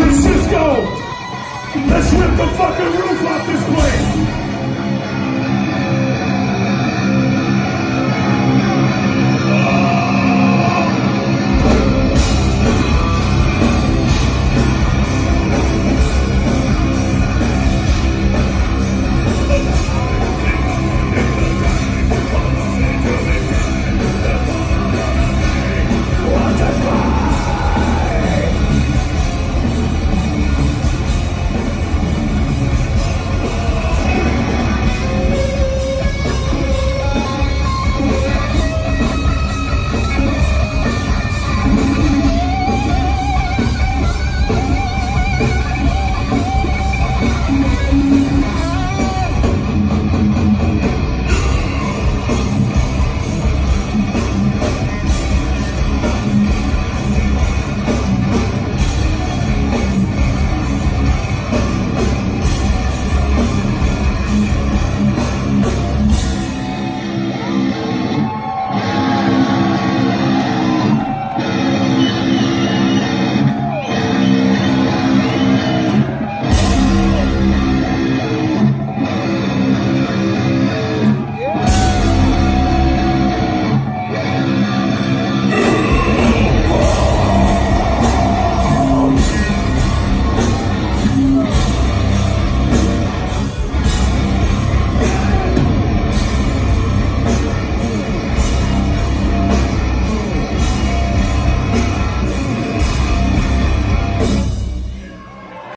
Francisco. Let's rip the fucking